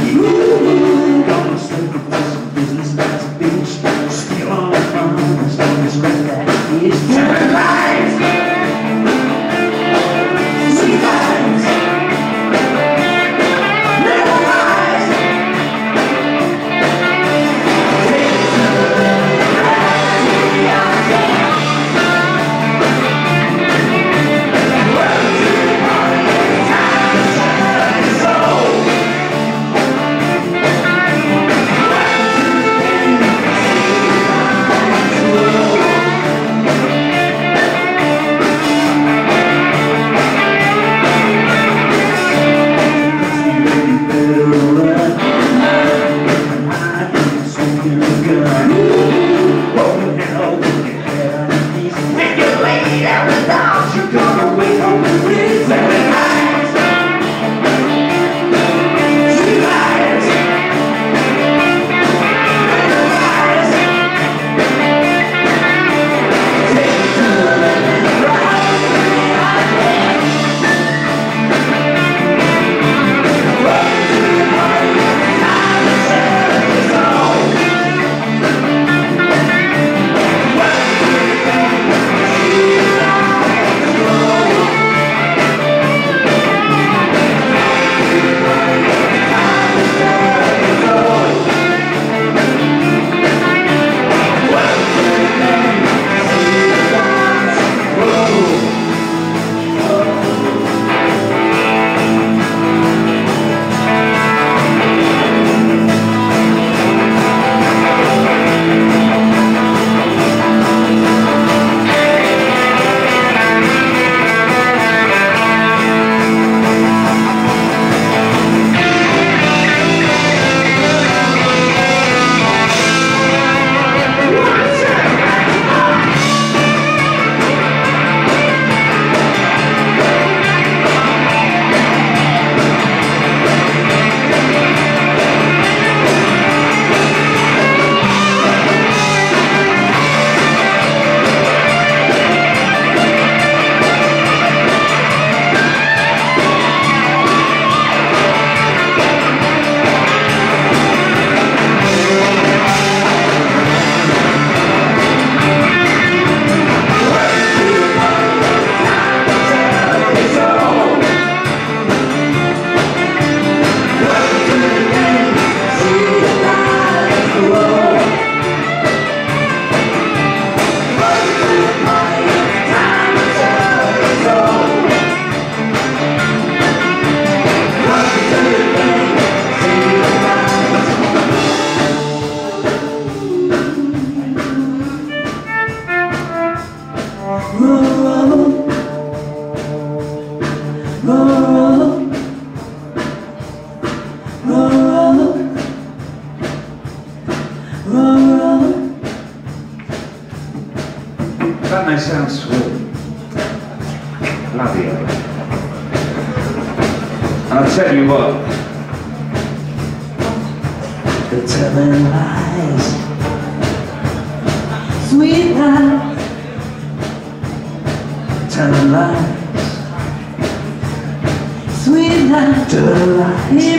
Woo! Run, run. That may sound sweet. Bloody hell. And I'll tell you what. They're telling lies. Sweet lies. Telling lies. Sweet lies. Telling lies.